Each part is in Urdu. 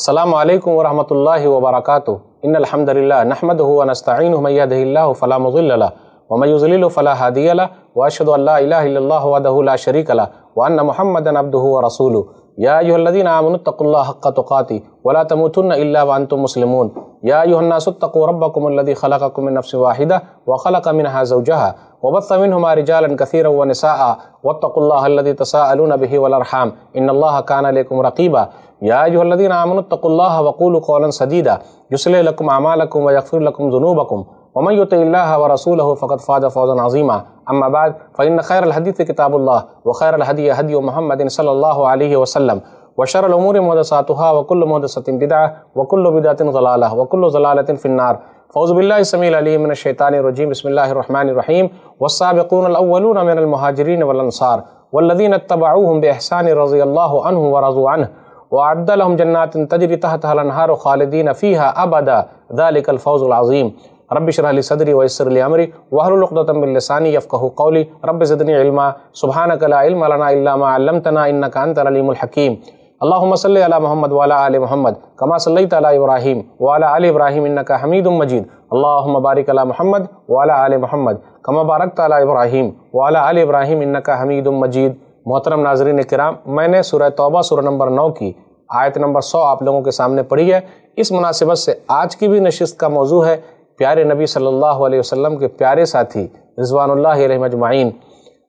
السلام علیکم ورحمۃ اللہ وبرکاتہ۔ ان الحمد للہ نحمد ونستعین من يهده الله فلا مضل له ومن يضلل فلا هادي له واشهد ان لا الا الله وحده لا شريك له وان محمدا عبده ورسوله يا ايها الذين امنوا اتقوا الله حق تقاته ولا تموتن الا وانتم مسلمون۔ يا ايها الناس اتقوا ربكم الذي خلقكم من نفس واحده وخلق منها زوجها وبث منهما رجالا كثيرا ونساء واتقوا الله الذي تساءلون به والارحام ان الله كان عليكم رقيبا. يا ايها الذين امنوا اتقوا الله وقولوا قولا سديدا. يصلح لكم اعمالكم ويغفر لكم ذنوبكم. ومن يطع الله ورسوله فقد فاز فوزا عظيما. اما بعد فان خير الحديث كتاب الله، وخير الهدي هدي محمد صلى الله عليه وسلم. وشر الامور محدثاتها وكل محدثه بدعه وكل بدعه ضلاله وكل ضلاله في النار. فوز بالله السميع العليم من الشيطان الرجيم. بسم الله الرحمن الرحيم. والسابقون الأولون من المهاجرين والأنصار والذين اتبعوهم بإحسان رضي الله عنهم ورضوا عنه. وعد لهم جنات تجري تحتها الأنهار خالدين فيها أبدا. ذلك الفوز العظيم. رب اشرح لي صدري ويسر لي أمري. واحلل عقدة من لساني يفقهوا قولي. رب زدني علما. سبحانك لا علم لنا إلا ما علمتنا إنك أنت العليم الحكيم. اللهم صل على محمد وعلى ال محمد كما صليت على ابراهيم وعلى ال ابراهيم انك حميد مجيد اللهم بارك على محمد وعلى ال محمد كما باركت على ابراهيم وعلى ال ابراهيم انك حميد مجيد محترم ناظرین کرام، میں نے سورہ توبہ سورہ نمبر نو کی آیت نمبر سو آپ لوگوں کے سامنے پڑھی ہے۔ اس مناسبت سے آج کی بھی نشست کا موضوع ہے۔ پیارے نبی صلی اللہ علیہ وسلم کے پیارے ساتھی رضوان اللہ علیہ مجمعین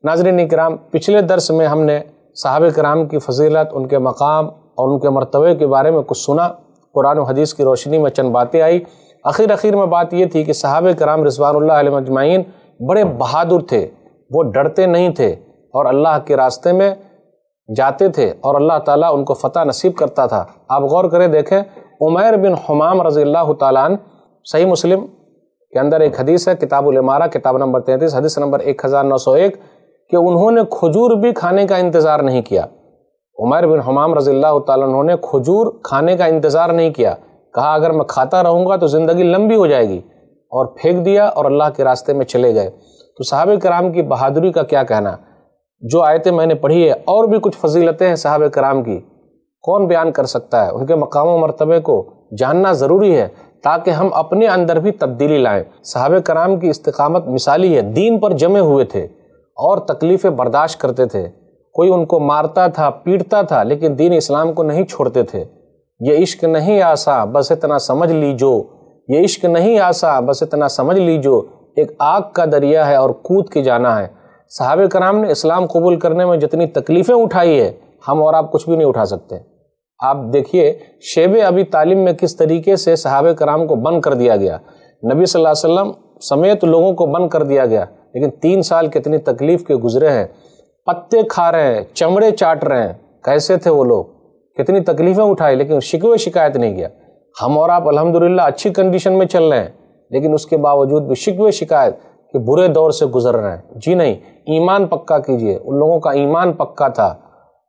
ناظرین کرام، پچھلے درس میں ہم نے صحابہ کرام کی فضیلت، ان کے مقام اور ان کے مرتبے کے بارے میں کچھ سنا۔ قرآن و حدیث کی روشنی میں چند باتیں آئی اخیر اخیر میں بات یہ تھی کہ صحابہ کرام رضوان اللہ علیہ مجمعین بڑے بہادر تھے، وہ ڈرتے نہیں تھے اور اللہ کے راستے میں جاتے تھے اور اللہ تعالیٰ ان کو فتح نصیب کرتا تھا۔ آپ غور کریں، دیکھیں عمیر بن حمام رضی اللہ تعالیٰ عنہ، صحیح مسلم کے اندر ایک حدیث ہے، کتاب العمارہ کتاب نمبر تینتیس، حدیث نمبر ایک ہزار نو سو ایک۔ کہ انہوں نے کھجور بھی کھانے کا انتظار نہیں کیا۔ عمیر بن حمام رضی اللہ تعالیٰ انہوں نے کھجور کھانے کا انتظار نہیں کیا۔ کہا، اگر میں کھاتا رہوں گا تو زندگی لمبی ہو جائے گی۔ اور پھینک دیا اور اللہ کے راستے میں چلے گئے۔ تو صحابہ کرام کی بہادری کا کیا کہنا؟ جو آیتیں میں نے پڑھی ہے، اور بھی کچھ فضیلتیں ہیں صحابہ کرام کی۔ کون بیان کر سکتا ہے؟ ان کے مقام و مرتبے کو جاننا ضروری ہے تاکہ ہم اپنے اندر بھی تبدیلی لائیں۔ صحابہ کرام کی استقامت مثالی ہے، دین پر جمے ہوئے تھے۔ اور تکلیفیں برداشت کرتے تھے۔ کوئی ان کو مارتا تھا، پیٹتا تھا، لیکن دین اسلام کو نہیں چھوڑتے تھے۔ یہ عشق نہیں آسا، بس اتنا سمجھ لیجو۔ یہ عشق نہیں آسا، بس اتنا سمجھ لیجو۔ ایک آگ کا دریا ہے اور کود کے جانا ہے۔ صحابہ کرام نے اسلام قبول کرنے میں جتنی تکلیفیں اٹھائی ہے ہم اور آپ کچھ بھی نہیں اٹھا سکتے۔ آپ دیکھیے، شیب ابھی تعلیم میں کس طریقے سے صحابہ کرام کو بند کر دیا گیا۔ نبی صلی اللہ علیہ وسلم سمیت لوگوں کو بند کر دیا گیا۔ لیکن تین سال کتنی تکلیف کے گزرے ہیں، پتے کھا رہے ہیں، چمڑے چاٹ رہے ہیں۔ کیسے تھے وہ لوگ؟ کتنی تکلیفیں اٹھائی، لیکن شکوے شکایت نہیں کیا۔ ہم اور آپ الحمدللہ اچھی کنڈیشن میں چل رہے ہیں، لیکن اس کے باوجود بھی شکوے شکایت کہ برے دور سے گزر رہے ہیں۔ جی نہیں، ایمان پکا کیجیے۔ ان لوگوں کا ایمان پکا تھا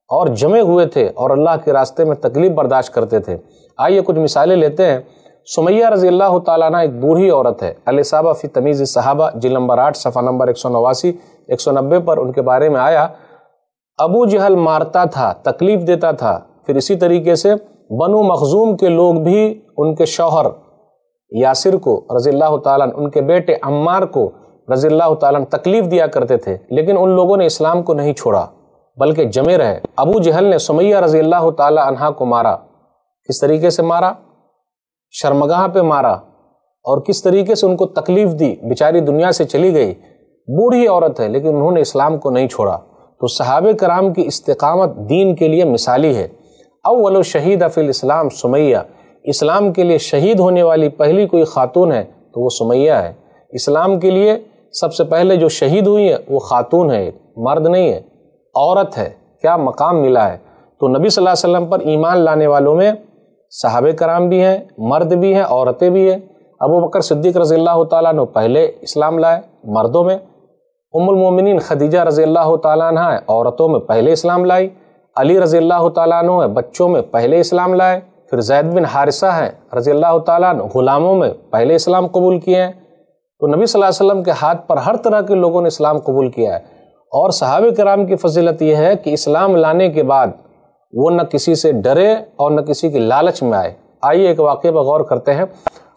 اور جمے ہوئے تھے اور اللہ کے راستے میں تکلیف برداشت کرتے تھے۔ آئیے کچھ مثالیں لیتے ہیں۔ سمیہ رضی اللہ تعالیٰ عنہ ایک بوڑھی عورت ہے۔ علیہ صحابہ فی تمیز صحابہ جل نمبر آٹھ، صفحہ نمبر ایک سو نواسی، ایک سو نبے پر ان کے بارے میں آیا۔ ابو جہل مارتا تھا، تکلیف دیتا تھا۔ پھر اسی طریقے سے بنو مخزوم کے لوگ بھی ان کے شوہر یاسر کو رضی اللہ تعالیٰ ان کے بیٹے عمار کو رضی اللہ تعالیٰ تکلیف دیا کرتے تھے، لیکن ان لوگوں نے اسلام کو نہیں چھوڑا، بلکہ جمے رہے۔ ابو جہل نے سمیہ رضی اللہ تعالیٰ عنہ کو مارا۔ کس طریقے سے مارا؟ شرمگاہ پہ مارا اور کس طریقے سے ان کو تکلیف دی، بیچاری دنیا سے چلی گئی۔ بوڑھی عورت ہے، لیکن انہوں نے اسلام کو نہیں چھوڑا۔ تو صحابہ کرام کی استقامت دین کے لیے مثالی ہے۔ اول و شہید فی الاسلام سمیہ۔ اسلام کے لیے شہید ہونے والی پہلی کوئی خاتون ہے تو وہ سمیہ ہے۔ اسلام کے لیے سب سے پہلے جو شہید ہوئی ہے وہ خاتون ہے مرد نہیں ہے، عورت ہے۔ کیا مقام ملا ہے؟ تو نبی صلی اللہ علیہ وسلم پر ایمان لانے والوں میں صحابہ کرام بھی ہیں، مرد بھی ہیں، عورتیں بھی ہیں۔ ابو بکر صدیق رضی اللہ تعالیٰ نے پہلے اسلام لائے مردوں میں۔ ام المومنین خدیجہ رضی اللہ تعالیٰ عنہ ہے عورتوں میں پہلے اسلام لائی۔ علی رضی اللہ تعالیٰ عنہ ہے بچوں میں پہلے اسلام لائے۔ پھر زید بن حارثہ ہے رضی اللہ تعالیٰ عنہ غلاموں میں پہلے اسلام قبول کیے ہیں۔ تو نبی صلی اللہ علیہ وسلم کے ہاتھ پر ہر طرح کے لوگوں نے اسلام قبول کیا ہے۔ اور صحابہ کرام کی فضیلت یہ ہے کہ اسلام لانے کے بعد وہ نہ کسی سے ڈرے اور نہ کسی کی لالچ میں آئے۔ آئیے ایک واقعے پر غور کرتے ہیں۔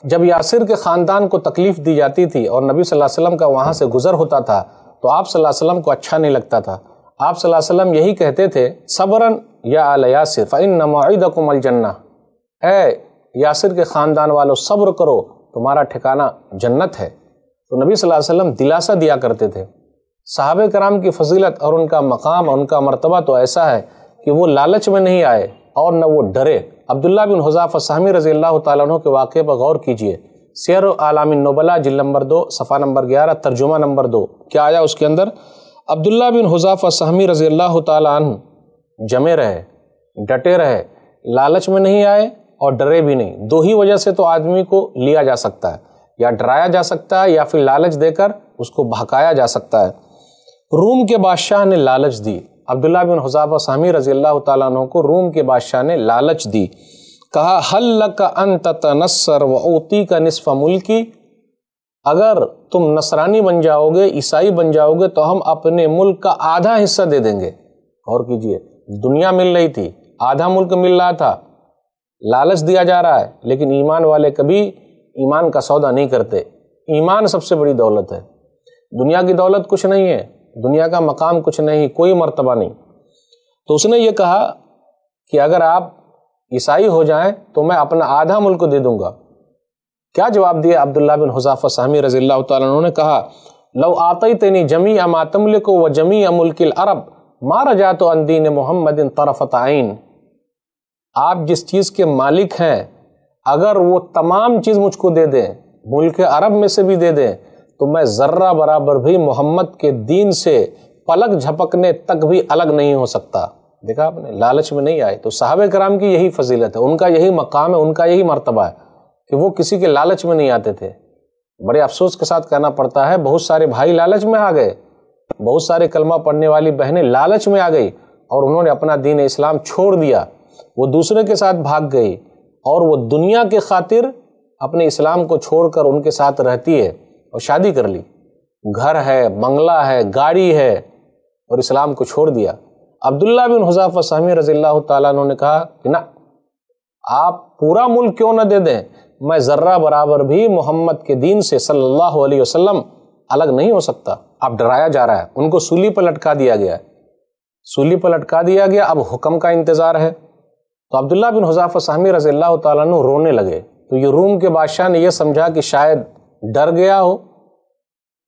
جب یاسر کے خاندان کو تکلیف دی جاتی تھی اور نبی صلی اللہ علیہ وسلم کا وہاں سے گزر ہوتا تھا، تو آپ صلی اللہ علیہ وسلم کو اچھا نہیں لگتا تھا۔ آپ صلی اللہ علیہ وسلم یہی کہتے تھے صبرن یا آل یاسر فعن نمعیدکم الجنہ اے یاسر کے خاندان والوں صبر کرو، تمہارا ٹھکانہ جنت ہے۔ تو نبی صلی اللہ علیہ وسلم دلاسا دیا کرتے تھے۔ صحابہ کرام کی فضیلت اور ان کا مقام اور ان کا مرتبہ تو ایسا ہے کہ وہ لالچ میں نہیں آئے اور نہ وہ ڈرے۔ عبداللہ بن حضاف سہمی رضی اللہ تعالیٰ عنہ کے واقعے پر غور کیجیے۔ سیر و عالام نوبلا جل نمبر دو، صفحہ نمبر گیارہ، ترجمہ نمبر دو۔ کیا آیا اس کے اندر؟ عبداللہ بن حضاف سہمی رضی اللہ تعالیٰ عنہ جمے رہے، ڈٹے رہے، لالچ میں نہیں آئے اور ڈرے بھی نہیں۔ دو ہی وجہ سے تو آدمی کو لیا جا سکتا ہے، یا ڈرایا جا سکتا ہے یا پھر لالچ دے کر اس کو بھکایا جا سکتا ہے۔ روم کے بادشاہ نے لالچ دی۔ عبداللہ بن حضاب سامی رضی اللہ تعالیٰ عنہ کو روم کے بادشاہ نے لالچ دی۔ کہا حل کا انت تنصر و اوتی کا نصف ملکی اگر تم نصرانی بن جاؤ گے عیسائی بن جاؤ گے تو ہم اپنے ملک کا آدھا حصہ دے دیں گے۔ اور کیجیے، دنیا مل رہی تھی، آدھا ملک مل رہا تھا۔ لالچ دیا جا رہا ہے، لیکن ایمان والے کبھی ایمان کا سودا نہیں کرتے۔ ایمان سب سے بڑی دولت ہے۔ دنیا کی دولت کچھ نہیں ہے۔ دنیا کا مقام کچھ نہیں، کوئی مرتبہ نہیں۔ تو اس نے یہ کہا کہ اگر آپ عیسائی ہو جائیں تو میں اپنا آدھا ملک دے دوں گا۔ کیا جواب دیا عبداللہ بن حضافہ سامی رضی اللہ تعالیٰ عنہ نے کہا، لو آتی تینی جمی اماتمل کو و جمی املک العرب مارا جات و اندین محمد طرفت عین آپ جس چیز کے مالک ہیں، اگر وہ تمام چیز مجھ کو دے دیں، ملک عرب میں سے بھی دے دیں تو میں ذرہ برابر بھی محمد کے دین سے پلک جھپکنے تک بھی الگ نہیں ہو سکتا۔ دیکھا آپ نے، لالچ میں نہیں آئے۔ تو صحابہ کرام کی یہی فضیلت ہے، ان کا یہی مقام ہے، ان کا یہی مرتبہ ہے کہ وہ کسی کے لالچ میں نہیں آتے تھے۔ بڑے افسوس کے ساتھ کہنا پڑتا ہے، بہت سارے بھائی لالچ میں آ گئے۔ بہت سارے کلمہ پڑھنے والی بہنیں لالچ میں آ گئی اور انہوں نے اپنا دین اسلام چھوڑ دیا۔ وہ دوسرے کے ساتھ بھاگ گئی اور وہ دنیا کے خاطر اپنے اسلام کو چھوڑ کر ان کے ساتھ رہتی ہے۔ اور شادی کر لی۔ گھر ہے، بنگلہ ہے، گاڑی ہے، اور اسلام کو چھوڑ دیا۔ عبداللہ بن حضاف سہمی رضی اللہ تعالیٰ عنہ نے کہا کہ نہ، آپ پورا ملک کیوں نہ دے دیں؟ میں ذرہ برابر بھی محمد کے دین سے صلی اللہ علیہ وسلم الگ نہیں ہو سکتا۔ اب ڈرایا جا رہا ہے۔ ان کو سولی پر لٹکا دیا گیا ہے۔ سولی پر لٹکا دیا گیا۔ اب حکم کا انتظار ہے۔ تو عبداللہ بن حضاف سہمی رضی اللہ تعالیٰ عنہ رونے لگے۔ تو یہ روم کے بادشاہ نے یہ سمجھا کہ شاید ڈر گیا ہو،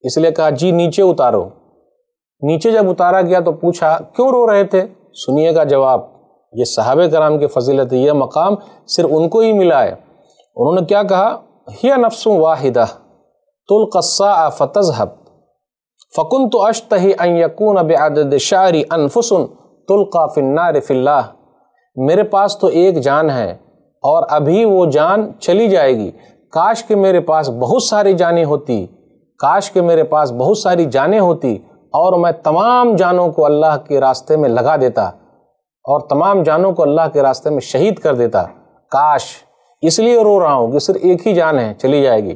اس لیے کہا جی نیچے اتارو۔ نیچے جب اتارا گیا تو پوچھا، کیوں رو رہے تھے؟ سنیے گا جواب، یہ صحابہ کرام کی فضیلت، یہ مقام صرف ان کو ہی ملا ہے۔ انہوں نے کیا کہا؟ ہی نفس واحدہ تلقصا فتذہب فکن تو اشتہی ان یکون بعدد شعری انفسن تلقا فی النار فی اللہ۔ میرے پاس تو ایک جان ہے اور ابھی وہ جان چلی جائے گی۔ کاش کہ میرے پاس بہت ساری جانیں ہوتی، کاش کہ میرے پاس بہت ساری جانیں ہوتی اور میں تمام جانوں کو اللہ کے راستے میں لگا دیتا اور تمام جانوں کو اللہ کے راستے میں شہید کر دیتا۔ کاش، اس لیے رو رہا ہوں کہ صرف ایک ہی جان ہے، چلی جائے گی۔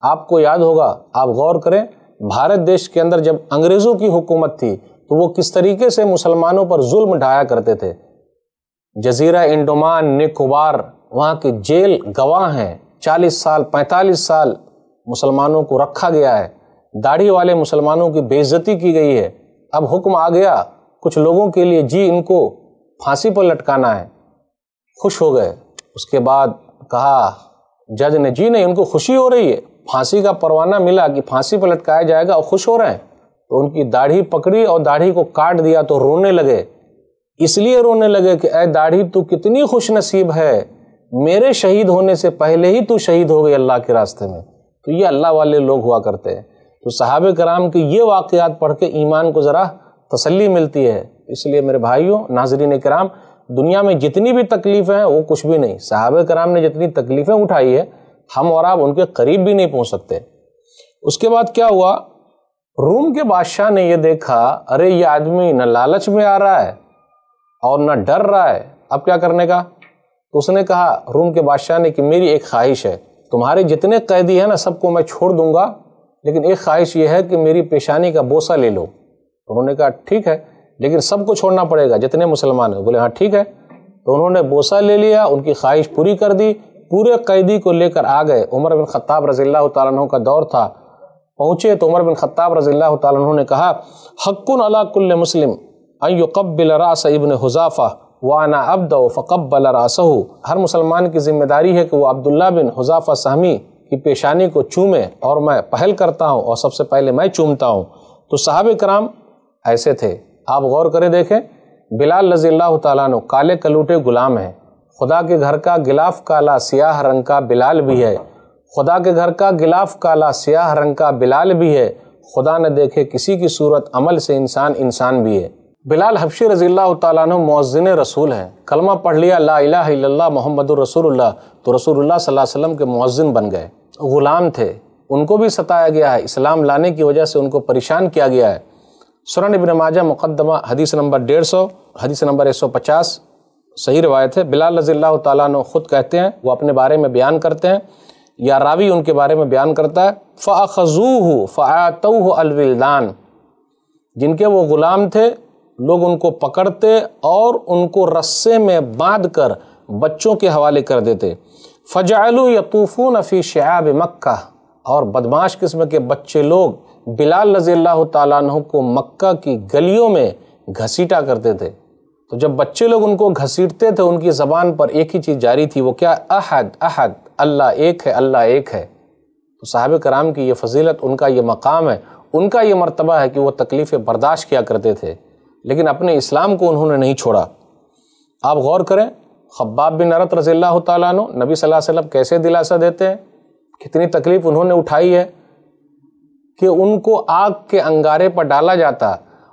آپ کو یاد ہوگا، آپ غور کریں، بھارت دیش کے اندر جب انگریزوں کی حکومت تھی تو وہ کس طریقے سے مسلمانوں پر ظلم ڈھایا کرتے تھے؟ جزیرہ انڈومان نکوبار، وہاں کے جیل گواہ ہیں۔ چالیس سال، پینتالیس سال مسلمانوں کو رکھا گیا ہے۔ داڑھی والے مسلمانوں کی بے عزتی کی گئی ہے۔ اب حکم آ گیا۔ کچھ لوگوں کے لیے جی ان کو پھانسی پر لٹکانا ہے۔ خوش ہو گئے۔ اس کے بعد کہا، جج نے جی نہیں، ان کو خوشی ہو رہی ہے۔ پھانسی کا پروانہ ملا کہ پھانسی پر لٹکایا جائے گا اور خوش ہو رہے ہیں۔ تو ان کی داڑھی پکڑی اور داڑھی کو کاٹ دیا تو رونے لگے۔ اس لیے رونے لگے کہ اے داڑھی، تو کتنی خوش نصیب ہے۔ میرے شہید ہونے سے پہلے ہی تو شہید ہو گئی اللہ کے راستے میں۔ تو یہ اللہ والے لوگ ہوا کرتے ہیں۔ تو صحابہ کرام کے یہ واقعات پڑھ کے ایمان کو ذرا تسلی ملتی ہے۔ اس لیے میرے بھائیوں، ناظرین کرام، دنیا میں جتنی بھی تکلیفیں ہیں، وہ کچھ بھی نہیں۔ صحابہ کرام نے جتنی تکلیفیں اٹھائی ہے ہم اور آپ ان کے قریب بھی نہیں پہنچ سکتے۔ اس کے بعد کیا ہوا؟ روم کے بادشاہ نے یہ دیکھا، ارے، یہ آدمی نہ لالچ میں آ رہا ہے اور نہ ڈر رہا ہے۔ اب کیا کرنے کا؟ تو اس نے کہا، روم کے بادشاہ نے کہ میری ایک خواہش ہے، تمہارے جتنے قیدی ہیں نا، سب کو میں چھوڑ دوں گا، لیکن ایک خواہش یہ ہے کہ میری پیشانی کا بوسہ لے لو۔ انہوں نے کہا، ٹھیک ہے، لیکن سب کو چھوڑنا پڑے گا، جتنے مسلمان ہیں۔ بولے ہاں ٹھیک ہے۔ تو انہوں نے بوسہ لے لیا، ان کی خواہش پوری کر دی۔ پورے قیدی کو لے کر آ گئے۔ عمر بن خطاب رضی اللہ تعالیٰ عنہ کا دور تھا۔ پہنچے تو عمر بن خطاب رضی اللہ تعالیٰ عنہ نے کہا حق علا کل مسلم ایقبل راس ابن حذافہ۔ وانا ابد و فقبل راسہ ہر مسلمان کی ذمہ داری ہے کہ وہ عبداللہ بن حذافہ سہمی کی پیشانی کو چومے اور میں پہل کرتا ہوں اور سب سے پہلے میں چومتا ہوں۔ تو صحابہ کرام ایسے تھے۔ آپ غور کرے دیکھیں، بلال رضی اللہ تعالیٰ عنہ کالے کلوٹے غلام ہیں۔ خدا کے گھر کا گلاف کالا سیاہ رنگ کا بلال بھی ہے۔ خدا کے گھر کا گلاف کالا سیاہ رنگ کا بلال بھی ہے۔ خدا نہ دیکھے کسی کی صورت عمل سے انسان انسان بھی ہے۔ بلال حفشی رضی اللہ تعالیٰ عنہ معزن رسول ہیں۔ کلمہ پڑھ لیا، لا الہ الا اللہ محمد الرسول اللہ، تو رسول اللہ صلی اللہ علیہ وسلم کے معزن بن گئے۔ غلام تھے، ان کو بھی ستایا گیا ہے۔ اسلام لانے کی وجہ سے ان کو پریشان کیا گیا ہے۔ سرن ابن ماجہ، مقدمہ، حدیث نمبر ڈیڑھ سو، حدیث نمبر ایک سو پچاس۔ صحیح روایت ہے، بلال رضی اللہ تعالیٰ عنہ خود کہتے ہیں، وہ اپنے بارے میں بیان کرتے ہیں۔ یا راوی ان کے بارے میں بیان کرتا ہے، فَأَخَذُوهُ فَعَاتَوْهُ الْوِلْدَانِ۔ جن کے وہ غلام تھے لوگ ان کو پکڑتے اور ان کو رسے میں باندھ کر بچوں کے حوالے کر دیتے۔ فَجَعَلُوا يَطُوفُونَ فِي شِعَابِ مکہ۔ اور بدماش قسم کے بچے لوگ بلال رضی اللہ تعالیٰ عنہ کو مکہ کی گلیوں میں گھسیٹا کرتے تھے۔ تو جب بچے لوگ ان کو گھسیٹتے تھے، ان کی زبان پر ایک ہی چیز جاری تھی، وہ کیا؟ احد احد، اللہ ایک ہے، اللہ ایک ہے۔ تو صحابہ کرام کی یہ فضیلت، ان کا یہ مقام ہے، ان کا یہ مرتبہ ہے کہ وہ تکلیفیں برداشت کیا کرتے تھے۔ لیکن اپنے اسلام کو انہوں نے نہیں چھوڑا۔ آپ غور کریں، خباب بن عرت رضی اللہ تعالیٰ عنہ نبی صلی اللہ علیہ وسلم کیسے دلاسا دیتے ہیں؟ کتنی تکلیف انہوں نے اٹھائی ہے کہ ان کو آگ کے انگارے پر ڈالا جاتا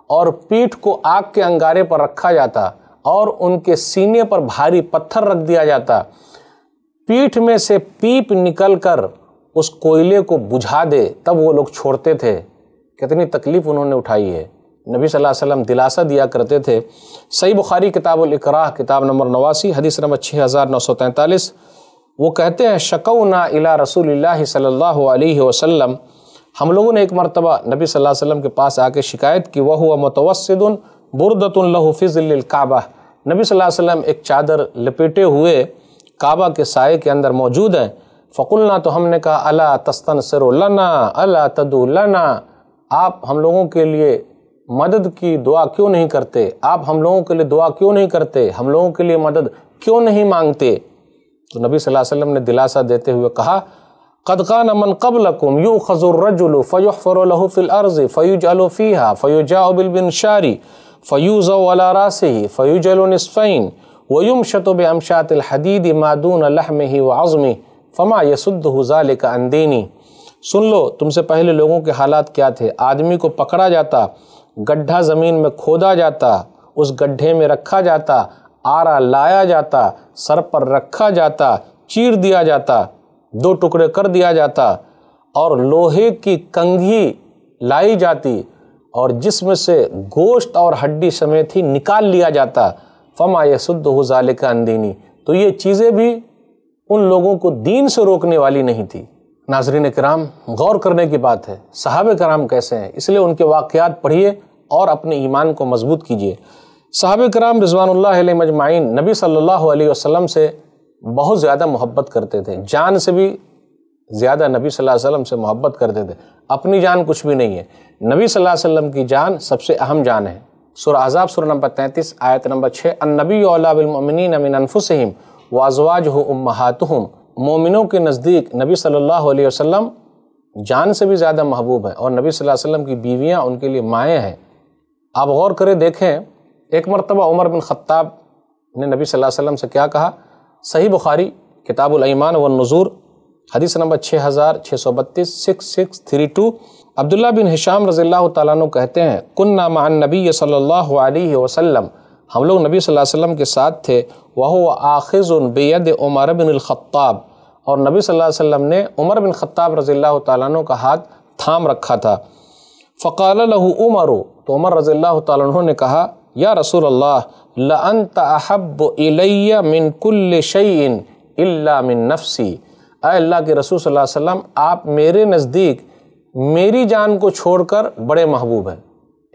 اور پیٹھ کو آگ کے انگارے پر رکھا جاتا اور ان کے سینے پر بھاری پتھر رکھ دیا جاتا۔ پیٹھ میں سے پیپ نکل کر اس کوئلے کو بجھا دے، تب وہ لوگ چھوڑتے تھے۔ کتنی تکلیف انہوں نے اٹھائی ہے۔ نبی صلی اللہ علیہ وسلم دلاسا دیا کرتے تھے۔ صحیح بخاری کتاب الاقراح کتاب نمبر نواسی، حدیث نمبر چھ ہزار نو سو تینتالیس۔ وہ کہتے ہیں، شکونا الا رسول اللہ صلی اللہ علیہ وسلم ہم لوگوں نے ایک مرتبہ نبی صلی اللہ علیہ وسلم کے پاس آ کے شکایت کی وہ ہوا متوسد بردت اللہ فضل الکعبہ نبی صلی اللہ علیہ وسلم ایک چادر لپیٹے ہوئے کعبہ کے سائے کے اندر موجود ہیں۔ فقلنا، تو ہم نے کہا اللہ تستن سر لنا اللہ تدو لنا آپ ہم لوگوں کے لیے مدد کی دعا کیوں نہیں کرتے؟ آپ ہم لوگوں کے لیے دعا کیوں نہیں کرتے؟ ہم لوگوں کے لیے مدد کیوں نہیں مانگتے؟ تو نبی صلی اللہ علیہ وسلم نے دلاسا دیتے ہوئے کہا، قد قان من قبلكم يؤخذ الرجل فيحفر له في الارض فيجعل فيها فيجاء بالبنشار فيوزع على راسه فيجعل نصفين ويمشط بامشات الحديد ما دون لحمه وعظمه فما يسده ذلك عن ديني سن لو، تم سے پہلے لوگوں کے حالات کیا تھے؟ آدمی کو پکڑا جاتا گڈھا زمین میں کھودا جاتا، اس گڈھے میں رکھا جاتا، آرا لایا جاتا، سر پر رکھا جاتا، چیر دیا جاتا، دو ٹکڑے کر دیا جاتا، اور لوہے کی کنگھی لائی جاتی، اور جسم سے گوشت اور ہڈی سمیت ہی نکال لیا جاتا۔ فما یسد حضال کا اندینی تو یہ چیزیں بھی ان لوگوں کو دین سے روکنے والی نہیں تھی۔ ناظرین کرام، غور کرنے کی بات ہے۔ صحابہ کرام کیسے ہیں؟ اس لیے ان کے واقعات پڑھیے۔ اور اپنے ایمان کو مضبوط کیجیے صحابہ کرام رضوان اللہ علیہ مجمعین نبی صلی اللہ علیہ وسلم سے بہت زیادہ محبت کرتے تھے۔ جان سے بھی زیادہ نبی صلی اللہ علیہ وسلم سے محبت کرتے تھے۔ اپنی جان کچھ بھی نہیں ہے۔ نبی صلی اللہ علیہ وسلم کی جان سب سے اہم جان ہے۔ سورہ عذاب سورہ نمبر تینتیس، آیت نمبر چھ، النبی اولا بالمؤمنین من انفسہم وازواجہ امہاتہم۔ مومنوں کے نزدیک نبی صلی اللہ علیہ وسلم جان سے بھی زیادہ محبوب ہے اور نبی صلی اللہ علیہ وسلم کی بیویاں ان کے لیے مائیں ہیں۔ آپ غور کرے دیکھیں، ایک مرتبہ عمر بن خطاب نے نبی صلی اللہ علیہ وسلم سے کیا کہا؟ صحیح بخاری، کتاب الایمان والنظور حدیث نمبر چھ ہزار چھ سو بتیس six six three two Abdullah bin Hisham رضی اللہ تعالیٰ عنہ کہتے ہیں کنہ مع النبی صلی اللہ علیہ وسلم. ہم لوگ نبی صلی اللہ علیہ وسلم کے ساتھ تھے وہ آخذ بید عمر بن الخطاب۔ اور نبی صلی اللہ علیہ وسلم نے عمر بن خطاب رضی اللہ تعالیٰ عنہ کا ہاتھ تھام رکھا تھا۔ فقال له عمر تو عمر رضی اللہ تعالیٰ عنہ نے کہا، یا رسول اللہ، لَأَنْتَ أَحَبُّ إِلَيَّ مِن كُلِّ شَيْءٍ إِلَّا مِن نَفْسِي اے اللہ کے رسول صلی اللہ علیہ وسلم، آپ میرے نزدیک میری جان کو چھوڑ کر بڑے محبوب ہیں.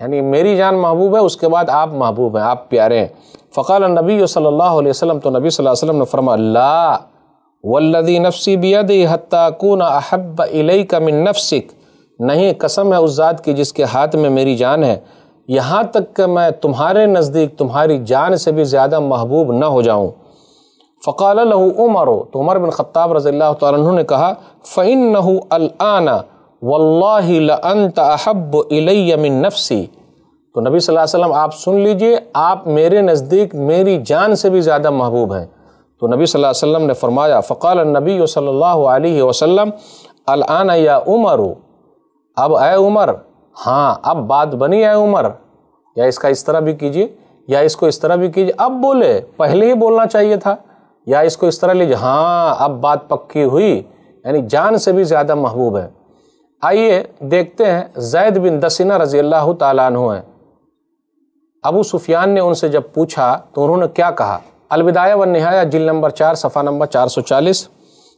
یعنی میری جان محبوب ہے، اس کے بعد آپ محبوب ہیں، آپ پیارے ہیں. فقال النبی صلی اللہ علیہ وسلم، تو نبی صلی اللہ علیہ وسلم نے فرما لا، والذی نفسی بیدی حتی کون احب الیک من نفسک. نہیں، قسم ہے اس ذات کی جس کے ہاتھ میں میری جان ہے۔ یہاں تک کہ میں تمہارے نزدیک تمہاری جان سے بھی زیادہ محبوب نہ ہو جاؤں۔ فقال له عمر، تو عمر بن خطاب رضی اللہ تعالیٰ عنہ نے کہا، فَإِنَّهُ الْآنَ وَاللَّهِ لَأَنْتَ أَحَبُّ إِلَيَّ مِن نَفْسِي۔ تو نبی صلی اللہ علیہ وسلم، آپ سن لیجیے، آپ میرے نزدیک میری جان سے بھی زیادہ محبوب ہیں۔ تو نبی صلی اللہ علیہ وسلم نے فرمایا، فقال النبی صلی اللہ علیہ وسلم الان یا عمر اب اے عمر ہاں اب بات بنی اے عمر۔ یا اس کا اس طرح بھی کیجیے یا اس کو اس طرح بھی کیجیے اب بولے، پہلے ہی بولنا چاہیے تھا۔ یا اس کو اس طرح لیجیے ہاں اب بات پکی ہوئی۔ یعنی جان سے بھی زیادہ محبوب ہے۔ آئیے دیکھتے ہیں، زید بن دسینہ رضی اللہ تعالیٰ عنہ ہیں۔ ابو سفیان نے ان سے جب پوچھا تو انہوں نے کیا کہا؟ الوداع و نہایا جل نمبر چار، صفحہ نمبر چار سو چالیس۔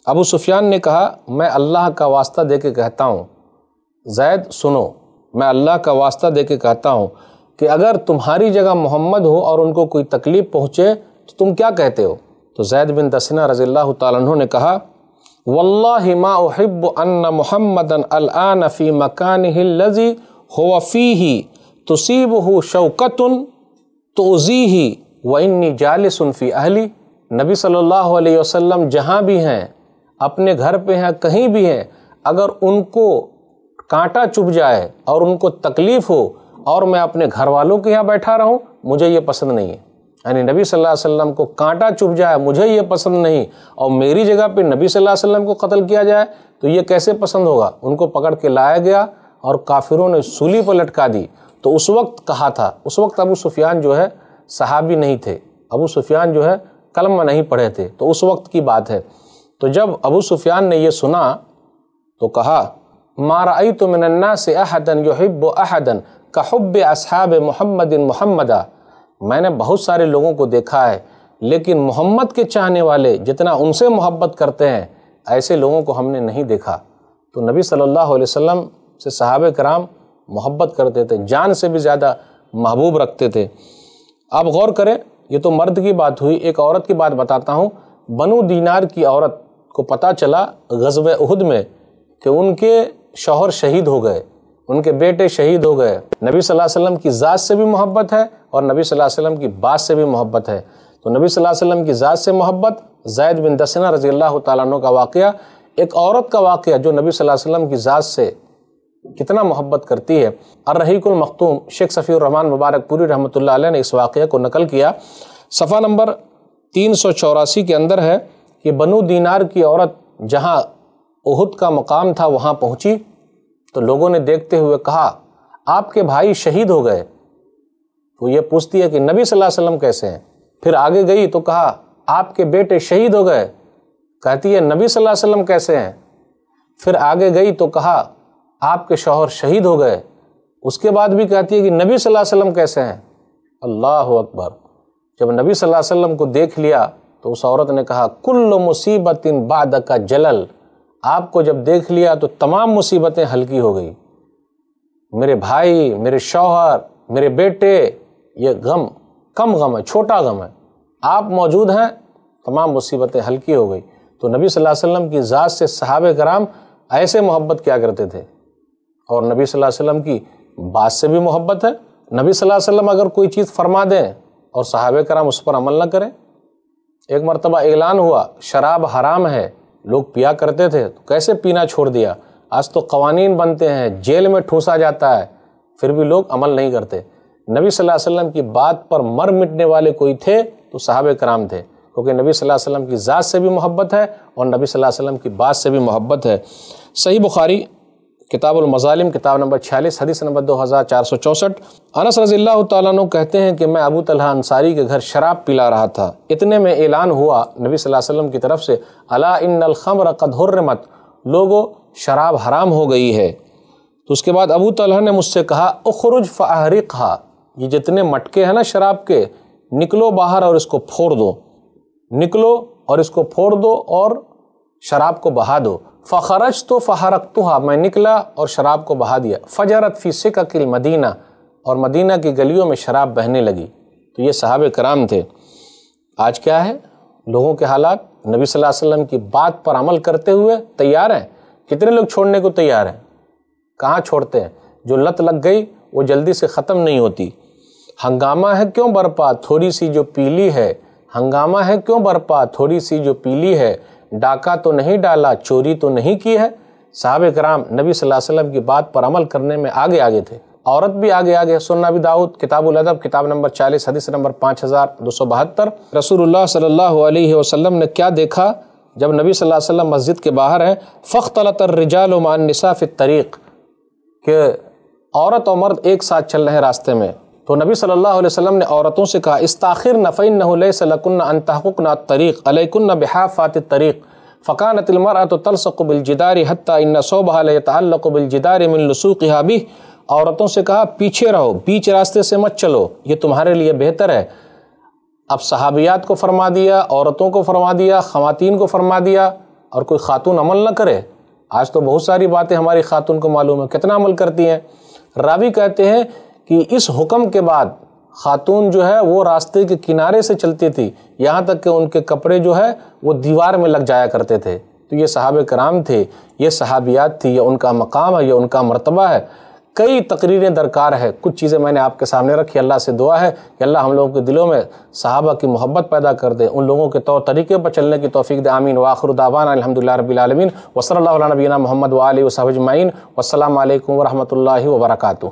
ابو سفیان نے کہا، میں اللہ کا واسطہ دے کے کہتا ہوں۔ زید، سنو، میں اللہ کا واسطہ دے کے کہتا ہوں کہ اگر تمہاری جگہ محمد ہو اور ان کو کوئی تکلیف پہنچے تو تم کیا کہتے ہو؟ تو زید بن دسنہ رضی اللہ تعالیٰ عنہ نے کہا، واللہ ما احب ان محمد الان فی مکانہ اللذی ہوا فیہ تصیبہ شوکت توزیہ وانی جالس فی اہلی۔ نبی صلی اللہ علیہ وسلم جہاں بھی ہیں، اپنے گھر پہ ہیں، کہیں بھی ہیں، اگر ان کو کانٹا چپ جائے اور ان کو تکلیف ہو اور میں اپنے گھر والوں کے یہاں بیٹھا رہوں، مجھے یہ پسند نہیں ہے۔ یعنی نبی صلی اللہ علیہ وسلم کو کانٹا چپ جائے، مجھے یہ پسند نہیں۔ اور میری جگہ پہ نبی صلی اللہ علیہ وسلم کو قتل کیا جائے، تو یہ کیسے پسند ہوگا؟ ان کو پکڑ کے لایا گیا اور کافروں نے سولی پر لٹکا دی۔ تو اس وقت کہا تھا، اس وقت ابو سفیان جو ہے صحابی نہیں تھے۔ ابو سفیان جو ہے کلمہ نہیں پڑھے تھے، تو اس وقت کی بات ہے۔ تو جب ابو سفیان نے یہ سنا، تو کہا مارا تو من الناس احدن یحب احدن کا حب اصحاب محمد محمدہ میں نے بہت سارے لوگوں کو دیکھا ہے، لیکن محمد کے چاہنے والے جتنا ان سے محبت کرتے ہیں، ایسے لوگوں کو ہم نے نہیں دیکھا۔ تو نبی صلی اللہ علیہ وسلم سے صحابہ کرام محبت کرتے تھے، جان سے بھی زیادہ محبوب رکھتے تھے۔ آپ غور کریں، یہ تو مرد کی بات ہوئی، ایک عورت کی بات بتاتا ہوں۔ بنو دینار کی عورت کو پتہ چلا غزب عہد میں کہ ان کے شوہر شہید ہو گئے، ان کے بیٹے شہید ہو گئے۔ نبی صلی اللہ علیہ وسلم کی ذات سے بھی محبت ہے اور نبی صلی اللہ علیہ وسلم کی بات سے بھی محبت ہے۔ تو نبی صلی اللہ علیہ وسلم کی ذات سے محبت، زید بن دسنہ رضی اللہ تعالیٰ عنہ کا واقعہ، ایک عورت کا واقعہ جو نبی صلی اللہ علیہ وسلم کی ذات سے کتنا محبت کرتی ہے۔ الرحیق المختوم، شیخ صفی الرحمن مبارک پوری رحمۃ اللہ علیہ نے اس واقعہ کو نقل کیا۔ صفحہ نمبر تین سو چوراسی کے اندر ہے کہ بنو دینار کی عورت جہاں اہد کا مقام تھا، وہاں پہنچی تو لوگوں نے دیکھتے ہوئے کہا، آپ کے بھائی شہید ہو گئے۔ تو یہ پوچھتی ہے کہ نبی صلی اللہ علیہ وسلم کیسے ہیں؟ پھر آگے گئی تو کہا، آپ کے بیٹے شہید ہو گئے۔ کہتی ہے، نبی صلی اللہ علیہ وسلم کیسے ہیں؟ پھر آگے گئی تو کہا، آپ کے شوہر شہید ہو گئے۔ اس کے بعد بھی کہتی ہے کہ نبی صلی اللہ علیہ وسلم کیسے ہیں؟ اللہ اکبر۔ جب نبی صلی اللہ علیہ وسلم کو دیکھ لیا تو اس عورت نے کہا، کل مصیبت بعد کا جلل۔ آپ کو جب دیکھ لیا تو تمام مصیبتیں ہلکی ہو گئی۔ میرے بھائی، میرے شوہر، میرے بیٹے، یہ غم کم غم ہے، چھوٹا غم ہے۔ آپ موجود ہیں، تمام مصیبتیں ہلکی ہو گئی۔ تو نبی صلی اللہ علیہ وسلم کی ذات سے صحابہ کرام ایسے محبت کیا کرتے تھے؟ اور نبی صلی اللہ علیہ وسلم کی بات سے بھی محبت ہے۔ نبی صلی اللہ علیہ وسلم اگر کوئی چیز فرما دیں اور صحابہ کرام اس پر عمل نہ کریں، ایک مرتبہ اعلان ہوا، شراب حرام ہے۔ لوگ پیا کرتے تھے، تو کیسے پینا چھوڑ دیا؟ آج تو قوانین بنتے ہیں، جیل میں ٹھوسا جاتا ہے، پھر بھی لوگ عمل نہیں کرتے۔ نبی صلی اللہ علیہ وسلم کی بات پر مر مٹنے والے کوئی تھے تو صحابہ کرام تھے، کیونکہ نبی صلی اللہ علیہ وسلم کی ذات سے بھی محبت ہے اور نبی صلی اللہ علیہ وسلم کی بات سے بھی محبت ہے۔ صحیح بخاری کتاب المظالم، کتاب نمبر چھیالیس، حدیث نمبر دو ہزار چار سو چونسٹھ۔ انس رضی اللہ تعالیٰ عنہ کہتے ہیں کہ میں ابو طلحہ انصاری کے گھر شراب پلا رہا تھا۔ اتنے میں اعلان ہوا نبی صلی اللہ علیہ وسلم کی طرف سے اللہ ان الخمر قد حرمت لوگو، شراب حرام ہو گئی ہے۔ تو اس کے بعد ابو طلحہ نے مجھ سے کہا، اخرج فاحرقها یہ جتنے مٹکے ہیں نا شراب کے، نکلو باہر اور اس کو پھوڑ دو۔ نکلو اور اس کو پھوڑ دو اور شراب کو بہا دو۔ فخرج تو فہرق میں نکلا اور شراب کو بہا دیا۔ فجرت فی سکک المدینہ اور مدینہ کی گلیوں میں شراب بہنے لگی۔ تو یہ صحابہ کرام تھے۔ آج کیا ہے؟ لوگوں کے حالات۔ نبی صلی اللہ علیہ وسلم کی بات پر عمل کرتے ہوئے تیار ہیں۔ کتنے لوگ چھوڑنے کو تیار ہیں؟ کہاں چھوڑتے ہیں؟ جو لت لگ گئی، وہ جلدی سے ختم نہیں ہوتی۔ ہنگامہ ہے کیوں برپا؟ تھوڑی سی جو پیلی ہے۔ ہنگامہ ہے کیوں برپا؟ تھوڑی سی جو پیلی ہے ڈاکہ تو نہیں ڈالا، چوری تو نہیں کی ہے۔ صحابہ کرام نبی صلی اللہ علیہ وسلم کی بات پر عمل کرنے میں آگے آگے تھے۔ عورت بھی آگے آگے سننا بھی داؤد، کتاب الادب، کتاب نمبر چالیس، حدیث نمبر پانچ ہزار دو سو بہتر۔ رسول اللہ صلی اللہ علیہ وسلم نے کیا دیکھا؟ جب نبی صلی اللہ علیہ وسلم مسجد کے باہر ہیں فخت الرجال و مان نصاف طریق کہ عورت و مرد ایک ساتھ چل رہے ہیں راستے میں۔ تو نبی صلی اللہ علیہ وسلم نے عورتوں سے کہا، استاخر نفین نہ لے ان تحقق نہ طریق علیکن بحافات طریق فقانت المرأة تلصق بالجدار حتى ان صوبها ليتعلق بالجدار من لسوقها به عورتوں سے کہا، پیچھے رہو بیچ راستے سے مت چلو، یہ تمہارے لیے بہتر ہے۔ اب صحابیات کو فرما دیا، عورتوں کو فرما دیا، خواتین کو فرما دیا، اور کوئی خاتون عمل نہ کرے۔ آج تو بہت ساری باتیں ہماری خاتون کو معلوم ہے، کتنا عمل کرتی ہیں۔ راوی کہتے ہیں کہ اس حکم کے بعد خاتون جو ہے وہ راستے کے کنارے سے چلتی تھی، یہاں تک کہ ان کے کپڑے جو ہے وہ دیوار میں لگ جایا کرتے تھے۔ تو یہ صحابہ کرام تھے، یہ صحابیات تھی، یہ ان کا مقام ہے، یہ ان کا مرتبہ ہے۔ کئی تقریریں درکار ہے کچھ چیزیں میں نے آپ کے سامنے رکھی۔ اللہ سے دعا ہے کہ اللہ ہم لوگوں کے دلوں میں صحابہ کی محبت پیدا کر دے، ان لوگوں کے طور طریقے پر چلنے کی توفیق دے۔ آمین۔ واخر دعوانا الحمد للہ رب العالمین۔ وصلی اللہ علیہ نبینا محمد و علیہ وصحب اجمعین۔ والسلام علیکم ورحمۃ اللہ وبرکاتہ۔